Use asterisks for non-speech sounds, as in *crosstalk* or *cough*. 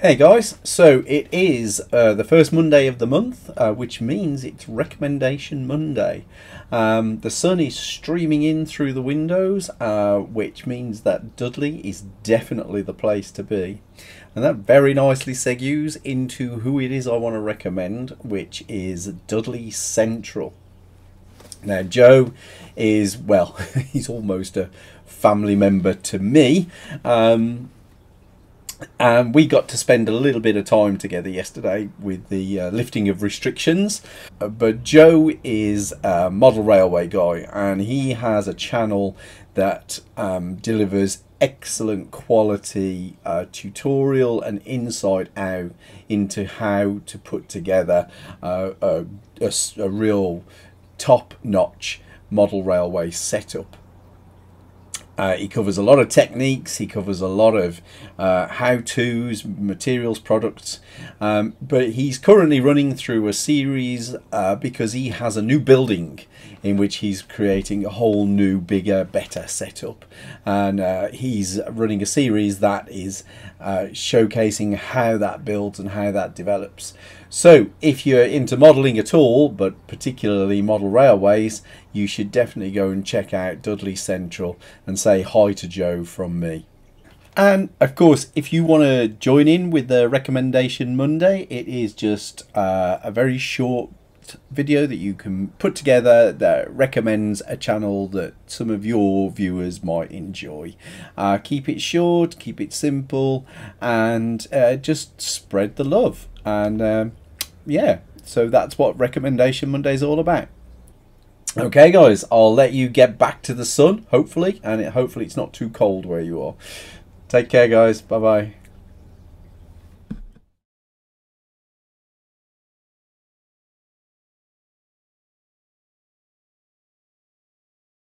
Hey guys, so it is uh, the first Monday of the month, uh, which means it's Recommendation Monday. Um, the sun is streaming in through the windows, uh, which means that Dudley is definitely the place to be. And that very nicely segues into who it is I want to recommend, which is Dudley Central. Now, Joe is, well, *laughs* he's almost a family member to me. Um, and we got to spend a little bit of time together yesterday with the uh, lifting of restrictions. Uh, but Joe is a model railway guy and he has a channel that um, delivers excellent quality uh, tutorial and insight out into how to put together uh, a, a, a real top notch model railway setup. Uh, he covers a lot of techniques, he covers a lot of uh, how to's, materials, products, um, but he's currently running through a series uh, because he has a new building in which he's creating a whole new, bigger, better setup. And uh, he's running a series that is uh, showcasing how that builds and how that develops. So, if you're into modelling at all, but particularly model railways, you should definitely go and check out Dudley Central and say hi to Joe from me. And of course, if you want to join in with the recommendation Monday, it is just uh, a very short video that you can put together that recommends a channel that some of your viewers might enjoy. Uh, keep it short, keep it simple, and uh, just spread the love. And um, yeah, so that's what Recommendation Monday is all about. *laughs* Okay, guys, I'll let you get back to the sun, hopefully, and it, hopefully it's not too cold where you are. Take care, guys. Bye bye.